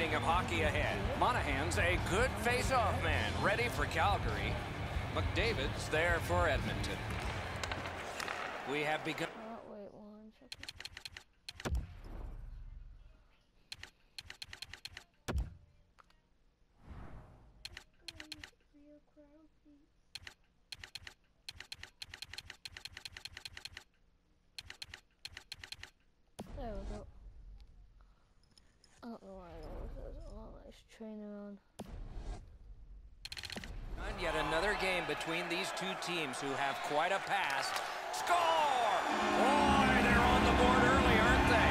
evening of hockey ahead. Monahan's a good face-off man, ready for Calgary. McDavid's there for Edmonton. We have begun... Oh, wait one second. There we go. I don't know why there's all nice trainer on. And yet another game between these two teams who have quite a past. Score! Boy, they're on the board early, aren't they?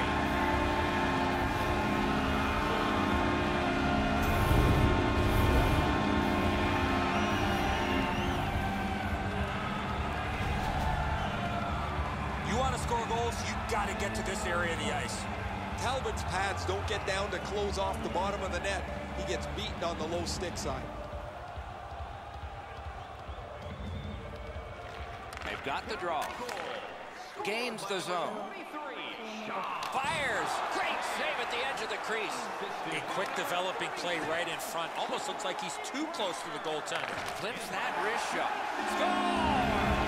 You want to score goals, you got to get to this area of the ice. Talbot's pads don't get down to close off the bottom of the net. He gets beaten on the low stick side. Got the draw. Gains the zone. Fires! Great save at the edge of the crease. A quick developing play right in front. Almost looks like he's too close to the goaltender. Flips that wrist shot. Score!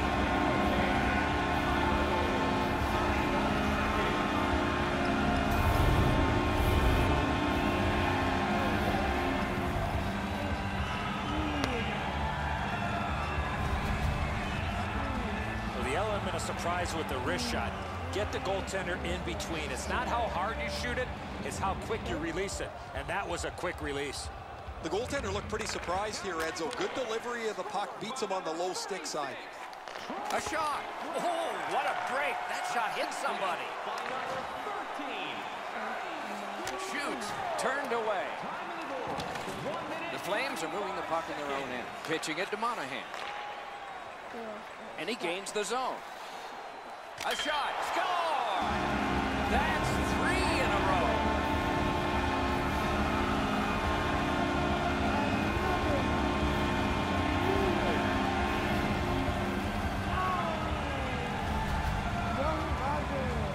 Surprise with the wrist shot. Get the goaltender in between. It's not how hard you shoot it, it's how quick you release it. And that was a quick release. The goaltender looked pretty surprised here, Edzo. Good delivery of the puck, beats him on the low stick side. A shot. Oh, what a break. That shot hit somebody. Shoots. Turned away. The Flames are moving the puck in their own end. Pitching it to Monahan. And he gains the zone. A shot. Score! That's three in a row.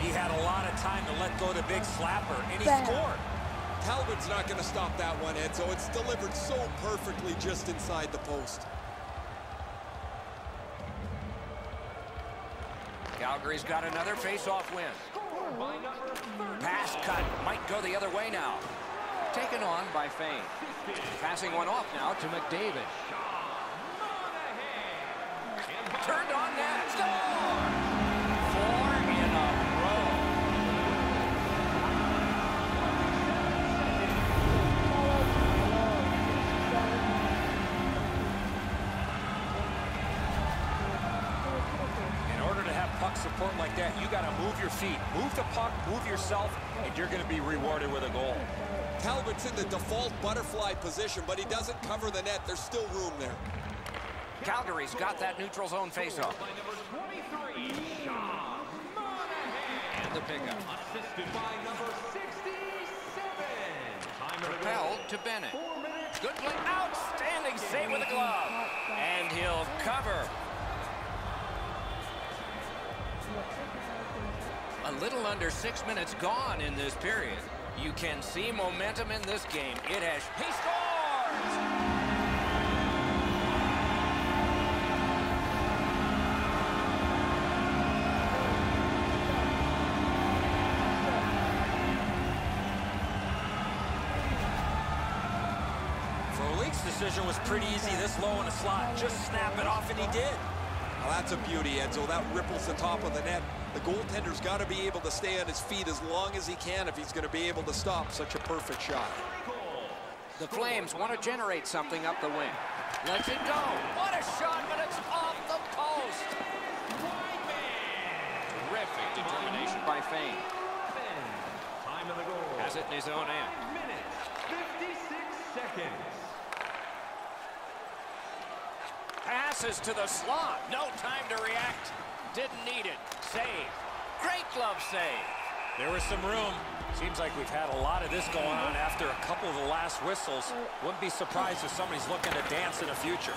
He had a lot of time to let go the big slapper, and he Bam. scored. Talbot's not going to stop that one, Edzo. It's delivered so perfectly just inside the post. Calgary's got another face-off win. Pass cut. Might go the other way now. Taken on by Fayne. Passing one off now to McDavid. Turned on. Have support like that, you got to move your feet. Move the puck, move yourself, and you're going to be rewarded with a goal. Talbot's in the default butterfly position, but he doesn't cover the net. There's still room there. Calgary's got that neutral zone faceoff. And the pickup. Propelled to Bennett. Good play. Outstanding save with the glove. And he'll cover. A little under six minutes gone in this period. You can see momentum in this game. It has... He scores! Frolik's decision was pretty easy this low in the slot. Just snap it off, and he did. Well, that's a beauty, Edzo. That ripples the top of the net. The goaltender's got to be able to stay on his feet as long as he can if he's going to be able to stop such a perfect shot. The Flames want to generate something up the wing. Lets it go. What a shot, but it's off the post. Terrific determination by Fayne. Time of the goal. Has it in his own end. Minute, 56 seconds. Passes to the slot. No time to react. Didn't need it. Save. Great glove save. There was some room. Seems like we've had a lot of this going on after a couple of the last whistles. Wouldn't be surprised if somebody's looking to dance in the future.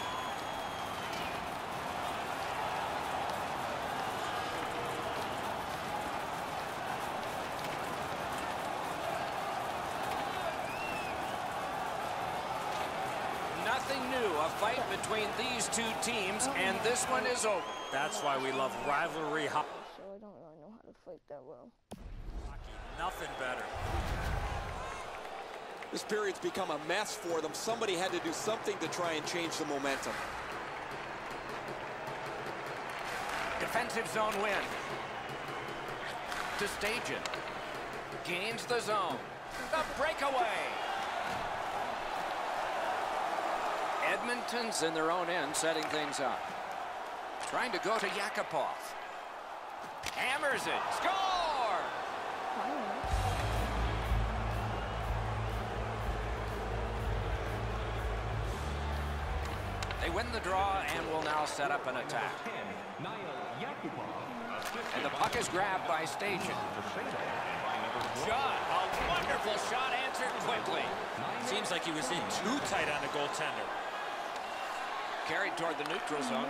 something new, a fight between these two teams, and this one is over. That's why we love rivalry hockey. So I don't really know how to fight that well. Nothing better. This period's become a mess for them. Somebody had to do something to try and change the momentum. Defensive zone win. To stage it. Gains the zone. The breakaway. Edmonton's in their own end, setting things up. Trying to go to Yakupov. Hammers it. Score! They win the draw and will now set up an attack. And the puck is grabbed by Stajan. the faceoff by number 12. Shot. A wonderful shot answered quickly. Seems like he was in too tight on the goaltender. Carried toward the neutral zone.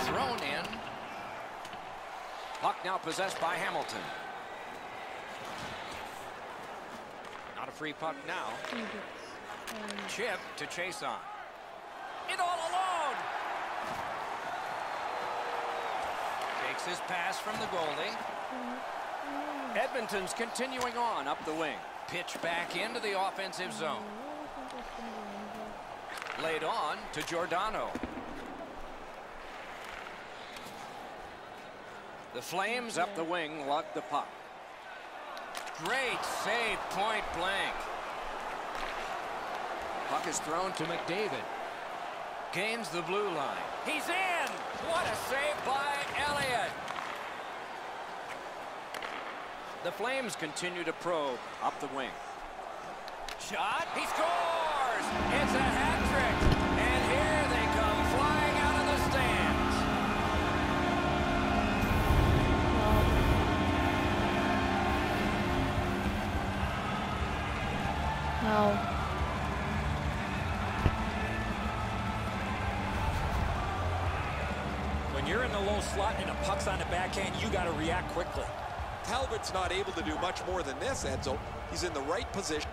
Thrown in. Puck now possessed by Hamilton. Not a free puck now. Chip to Chiasson. It all alone. Takes his pass from the goalie. Edmonton's continuing on up the wing. Pitch back into the offensive zone. Laid on to Giordano. The Flames up the wing lug the puck. Great save, point blank. Puck is thrown to McDavid. Gains the blue line. He's in! What a save by Elliott! The Flames continue to probe up the wing. Shot, he scores! It's a you're in the low slot and a puck's on the backhand, you got to react quickly. Talbot's not able to do much more than this, Edzo. He's in the right position.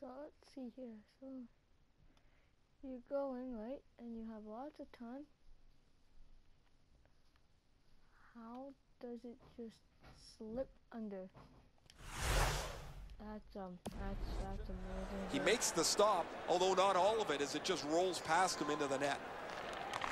So let's see here. So you're going right, and you have lots of time. How does it just slip under? That's um, that's that's amazing. He makes the stop, although not all of it, as it just rolls past him into the net.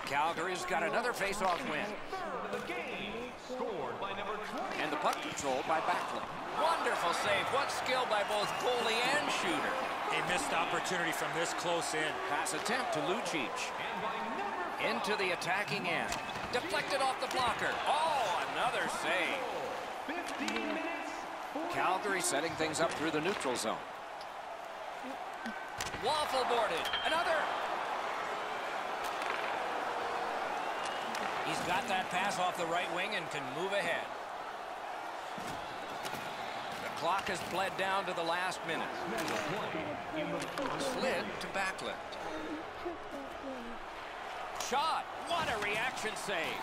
Calgary's got another face-off win. Third of the game. Scored by number 20. And the puck controlled by Backlund. Wonderful save. What skill by both goalie and shooter. A missed opportunity from this close in. Pass attempt to Lucic. And by number Into the attacking end. Deflected off the blocker. Oh, another save. 15 minutes. Calgary setting things up through the neutral zone. Waffle boarded. Another. He's got that pass off the right wing and can move ahead. Clock has bled down to the last minute. Slid to Backlund. Shot. What a reaction save.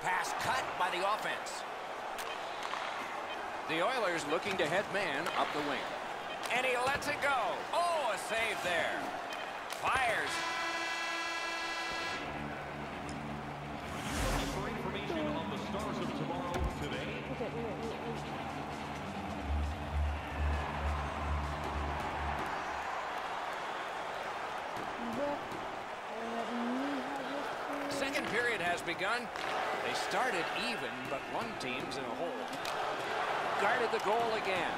Pass cut by the offense. The Oilers looking to head man up the wing. And he lets it go. Oh, a save there. Fires. Second period has begun. They started even, but one team's in a hole. Guarded the goal again.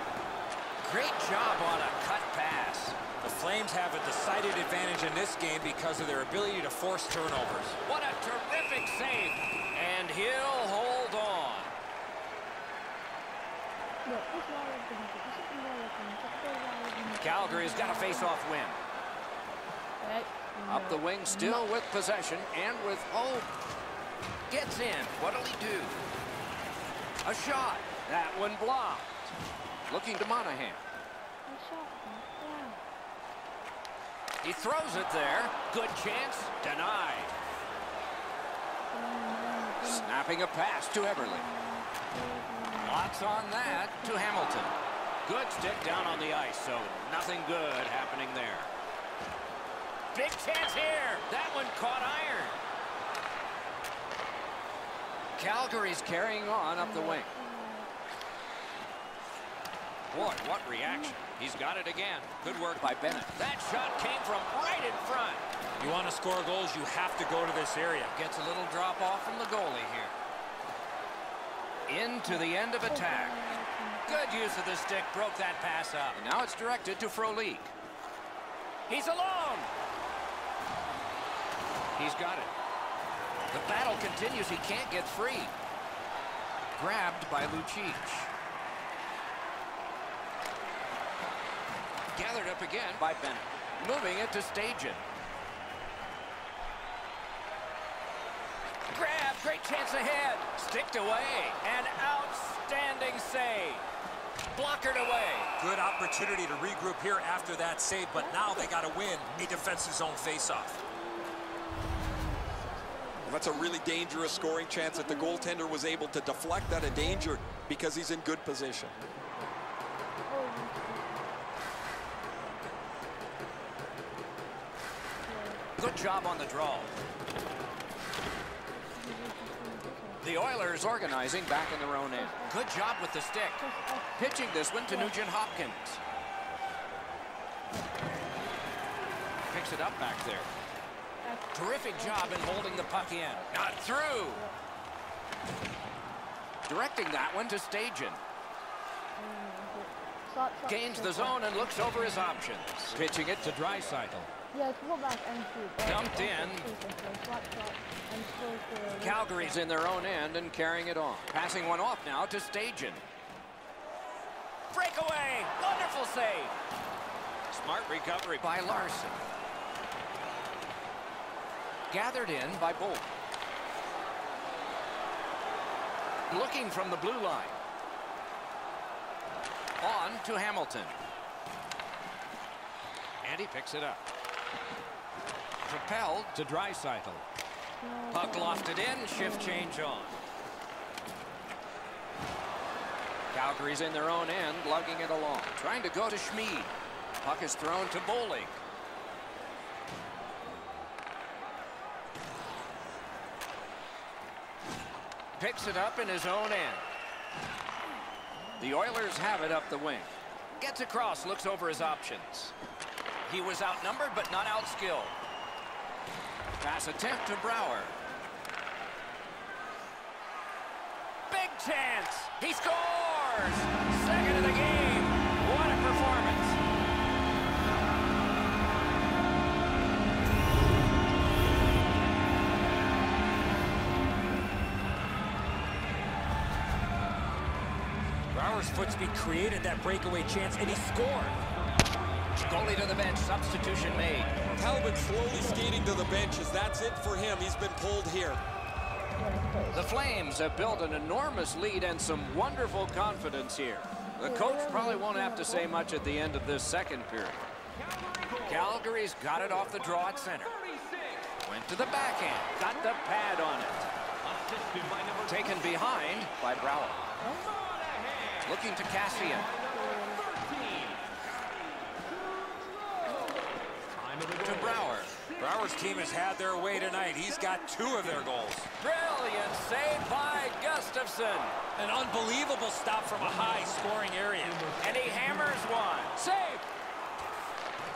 Great job on a cut pass. The Flames have a decided advantage in this game because of their ability to force turnovers. What a terrific save. And he'll hold on. Calgary's got a face-off win. Up the wing, still with possession and with hope. Gets in. What'll he do? A shot. That one blocked. Looking to Monahan. He throws it there. Good chance. Denied. Snapping a pass to Eberle. Lots on that to Hamilton. Good stick down on the ice, so nothing good happening there. Big chance here. That one caught iron. Calgary's carrying on up the wing. Boy, what reaction. He's got it again. Good work by Bennett. That shot came from right in front. You want to score goals, you have to go to this area. Gets a little drop off from the goalie here. Into the end of attack. Good use of the stick, broke that pass up. And now it's directed to Frolik. He's alone. He's got it. The battle continues. He can't get free. Grabbed by Lucic. Gathered up again by Bennett. Moving it to Stajan. Grab, great chance ahead. Sticked away. An outstanding save. Blockered away. Good opportunity to regroup here after that save, but now they got to win a defensive zone faceoff. That's a really dangerous scoring chance that the goaltender was able to deflect out of danger because he's in good position. Good job on the draw. The Oilers organizing back in their own end. Good job with the stick. Pitching this one to Nugent Hopkins. Picks it up back there. Terrific job in holding the puck in. Not through. Directing that one to Stajan. Gains the zone and looks over his options. Pitching it to Draisaitl. Yeah, go back and shoot. Dumped in. Slap shot and throw to Calgary's in their own end and carrying it on. Passing one off now to Stajan. Breakaway! Wonderful save! Smart recovery by Larsson. Gathered in by Bolt. Looking from the blue line. On to Hamilton. And he picks it up. Propelled to Draisaitl. Puck lofted in, shift change on. Calgary's in their own end, lugging it along. Trying to go to Schmid. Puck is thrown to Bollig. Picks it up in his own end. The Oilers have it up the wing. Gets across, looks over his options. He was outnumbered, but not outskilled. Pass attempt to Brouwer. Big chance. He scores! Second of the game. Brouwer's foot speed created that breakaway chance, and he scored. Goalie to the bench. Substitution made. Talbot slowly skating to the bench as that's it for him. He's been pulled here. The Flames have built an enormous lead and some wonderful confidence here. The coach probably won't have to say much at the end of this second period. Calgary's got it off the draw at center. Went to the backhand. Got the pad on it. Assisted by number Taken behind by Brouwer. Looking to Kassian. To Brouwer. Brouwer's team has had their way tonight. He's got two of their goals. Brilliant save by Gustavsson. An unbelievable stop from a high-scoring area. And he hammers one. Save.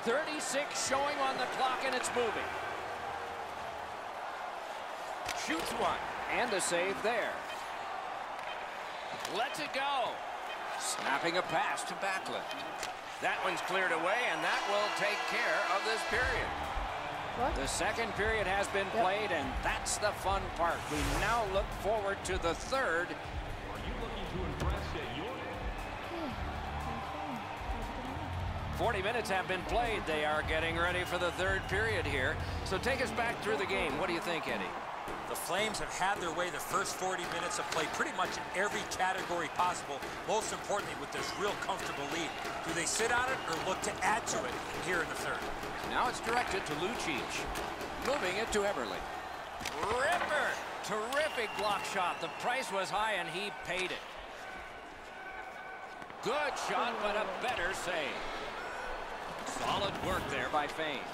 36 showing on the clock and it's moving. Shoots one. And a save there. Lets it go. Snapping a pass to Backlund. That one's cleared away, and that will take care of this period. What? The second period has been played, and that's the fun part. We now look forward to the third. Are you looking to impress at your Yeah, that's fine. That's good enough. 40 minutes have been played. They are getting ready for the third period here. So take us back through the game. What do you think, Eddie? The Flames have had their way the first 40 minutes of play pretty much in every category possible, most importantly with this real comfortable lead. Do they sit on it or look to add to it here in the third? Now it's directed to Lucic. Moving it to Eberle. Ripper! Terrific block shot. The price was high and he paid it. Good shot, but a better save. Solid work there by Fayne.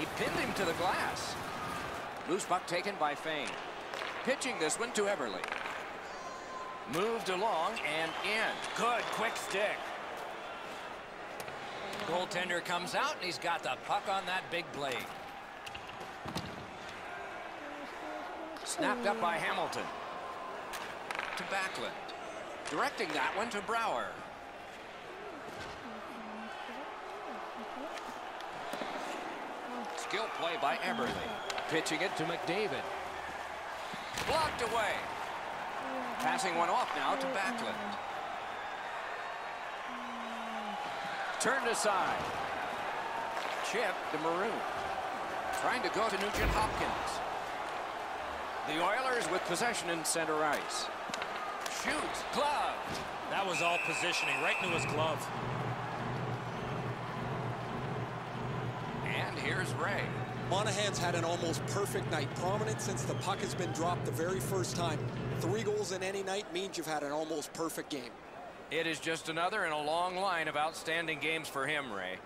He pinned him to the glass. Loose puck taken by Fayne. Pitching this one to Eberle. Moved along and in. Good quick stick. Goaltender comes out and he's got the puck on that big blade. Snapped up by Hamilton. To Backlund. Directing that one to Brouwer. Skill play by Eberle. Pitching it to McDavid. Blocked away. Passing one off now to Backlund. Turned aside. Chip to Maroon. Trying to go to Nugent Hopkins. The Oilers with possession in center ice. Shoots. Glove. That was all positioning right into his glove. And here's Ray. Monahan's had an almost perfect night. Prominent since the puck has been dropped the very first time. Three goals in any night means you've had an almost perfect game. It is just another in a long line of outstanding games for him, Ray.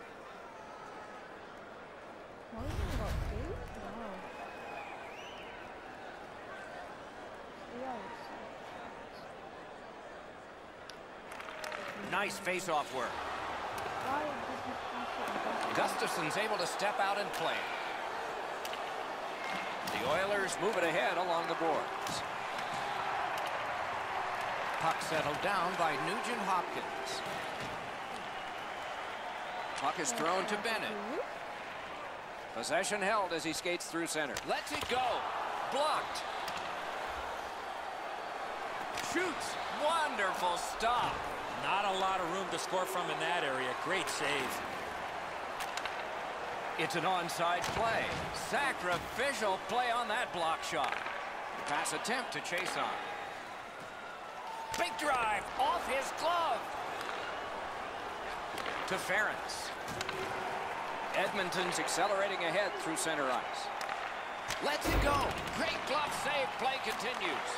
One thing about food? Wow. Yes. Nice face-off work. Gustavsson's able to step out and play. The Oilers move it ahead along the boards. Puck settled down by Nugent Hopkins. Puck is thrown to Bennett. Possession held as he skates through center. Lets it go. Blocked. Shoots. Wonderful stop. Not a lot of room to score from in that area. Great save. It's an onside play. Sacrificial play on that block shot. Pass attempt to Chiasson. Big drive off his glove. To Ference. Edmonton's accelerating ahead through center ice. Lets it go. Great glove save. Play continues.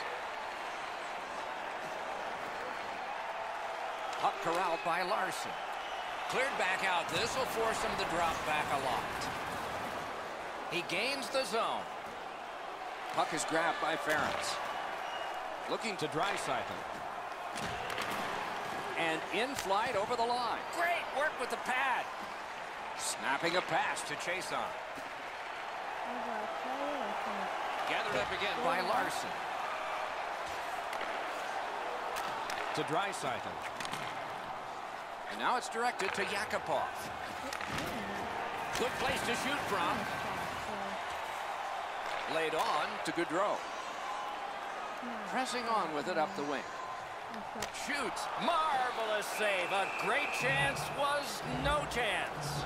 Puck corralled by Larsson. Cleared back out. This will force him to drop back a lot. He gains the zone. Puck is grabbed by Ference. Looking to Draisaitl. And in flight over the line. Great work with the pad. Snapping a pass to Chiasson. Gathered up again by Larsson. To Draisaitl. And now it's directed to Yakupov. Good place to shoot from. Laid on to Gaudreau. Pressing on with it up the wing. Shoots. Marvelous save. A great chance was no chance.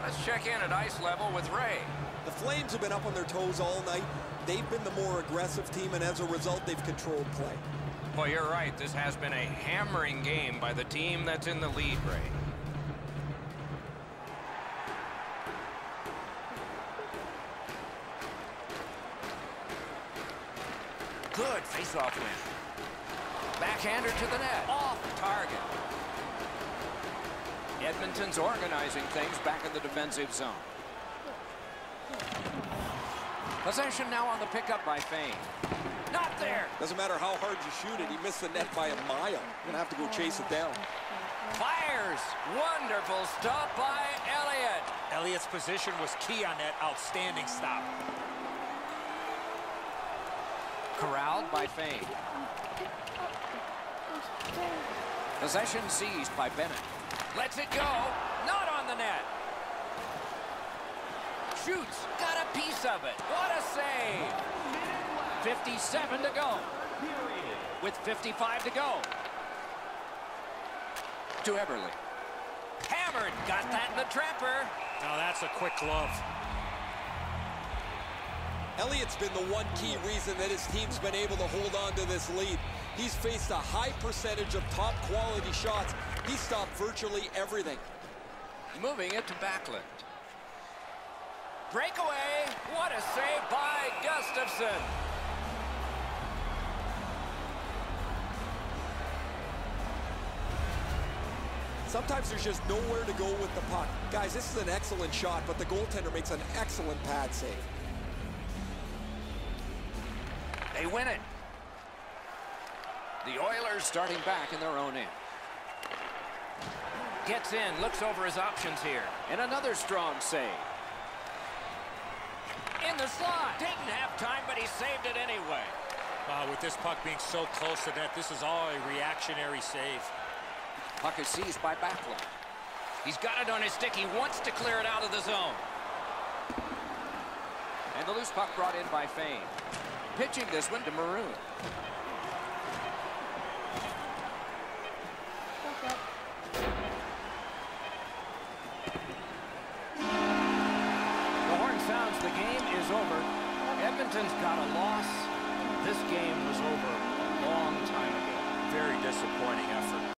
Let's check in at ice level with Ray. The Flames have been up on their toes all night. They've been the more aggressive team, and as a result, they've controlled play. Well, you're right. This has been a hammering game by the team that's in the lead, Ray. Good face-off win. Backhander to the net. Off target. Edmonton's organizing things back in the defensive zone. Possession now on the pickup by Fayne. Not there. Doesn't matter how hard you shoot it, he missed the net by a mile. You're gonna have to go chase it down. Fires. Wonderful stop by Elliott. Elliott's position was key on that outstanding stop. Corralled by Fayne. Possession seized by Bennett. Lets it go. Not on the net. Shoots. Got a piece of it. What a save. 57 to go. With 55 to go. To Eberle. Hammered. Got that in the trapper. Now that's a quick glove. Elliott's been the one key reason that his team's been able to hold on to this lead. He's faced a high percentage of top quality shots. He stopped virtually everything. Moving it to Backlund. Breakaway. What a save by Gustavsson. Sometimes there's just nowhere to go with the puck. Guys, this is an excellent shot, but the goaltender makes an excellent pad save. They win it. The Oilers starting back in their own end. Gets in, looks over his options here. And another strong save. In the slot. Didn't have time, but he saved it anyway. Uh, with this puck being so close to net, this is all a reactionary save. Puck is seized by Backlund. He's got it on his stick. He wants to clear it out of the zone. And the loose puck brought in by Fayne. Pitching this one to Maroon. The horn sounds. The game is over. Edmonton's got a loss. This game was over a long time ago. Very disappointing effort.